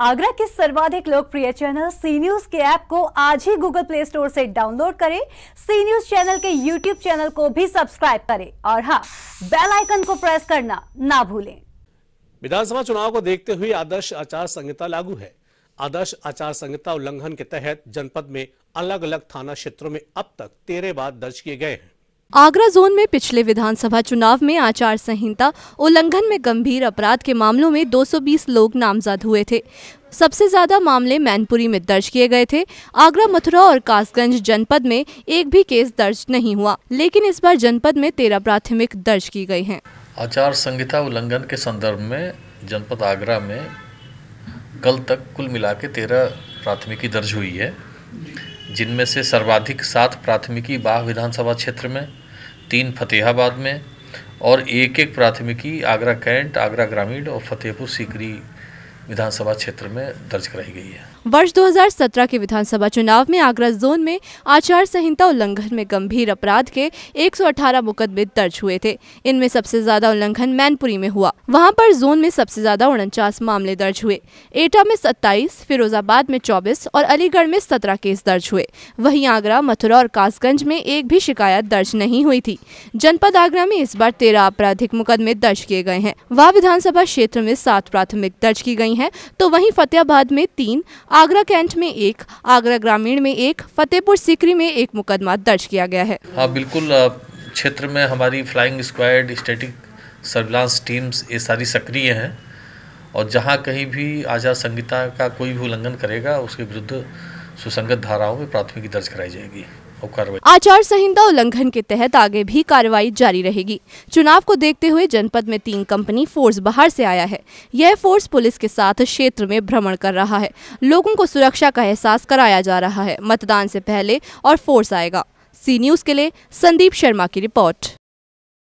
आगरा के सर्वाधिक लोकप्रिय चैनल सी न्यूज़ के ऐप को आज ही गूगल प्ले स्टोर से डाउनलोड करें। सी न्यूज़ चैनल के यूट्यूब चैनल को भी सब्सक्राइब करें। और हाँ बेल आइकन को प्रेस करना ना भूलें। विधानसभा चुनाव को देखते हुए आदर्श आचार संहिता लागू है। आदर्श आचार संहिता उल्लंघन के तहत जनपद में अलग अलग थाना क्षेत्रों में अब तक तेरह बार दर्ज किए गए हैं। आगरा जोन में पिछले विधानसभा चुनाव में आचार संहिता उल्लंघन में गंभीर अपराध के मामलों में 220 लोग नामजद हुए थे। सबसे ज़्यादा मामले मैनपुरी में दर्ज किए गए थे। आगरा, मथुरा और कासगंज जनपद में एक भी केस दर्ज नहीं हुआ, लेकिन इस बार जनपद में तेरह प्राथमिक दर्ज की गई हैं। आचार संहिता उल्लंघन के संदर्भ में जनपद आगरा में कल तक कुल मिला के तेरह प्राथमिकी दर्ज हुई है। जिनमें से सर्वाधिक सात प्राथमिकी बाह विधानसभा क्षेत्र में, तीन फतेहाबाद में और एक एक प्राथमिकी आगरा कैंट, आगरा ग्रामीण और फतेहपुर सीकरी विधानसभा क्षेत्र में दर्ज कराई गई है। वर्ष 2017 के विधानसभा चुनाव में आगरा जोन में आचार संहिता उल्लंघन में गंभीर अपराध के 118 मुकदमे दर्ज हुए थे। इनमें सबसे ज़्यादा उल्लंघन मैनपुरी में हुआ। वहाँ पर जोन में सबसे ज़्यादा उनचास मामले दर्ज हुए। एटा में 27, फिरोजाबाद में 24 और अलीगढ़ में 17 केस दर्ज हुए। वहीं आगरा मथुरा और कासगंज में एक भी शिकायत दर्ज नहीं हुई थी। जनपद आगरा में इस बार तेरह आपराधिक मुकदमे दर्ज किए गए हैं। वह विधानसभा क्षेत्र में सात प्राथमिक दर्ज की गई है तो वही फतेहाबाद में तीन, आगरा कैंट में एक, आगरा ग्रामीण में एक, फतेहपुर सिकरी में एक मुकदमा दर्ज किया गया है। हाँ बिल्कुल क्षेत्र में हमारी flying squad static surveillance teams ये सारी सक्रिय हैं और जहाँ कहीं भी आचार संहिता का कोई भी उल्लंघन करेगा, उसके विरुद्ध सुसंगत धाराओं में प्राथमिकी दर्ज कराई जाएगी। आचार संहिता उल्लंघन के तहत आगे भी कार्रवाई जारी रहेगी। चुनाव को देखते हुए जनपद में तीन कंपनी फोर्स बाहर से आया है। यह फोर्स पुलिस के साथ क्षेत्र में भ्रमण कर रहा है। लोगों को सुरक्षा का एहसास कराया जा रहा है। मतदान से पहले और फोर्स आएगा। सी न्यूज़ के लिए संदीप शर्मा की रिपोर्ट।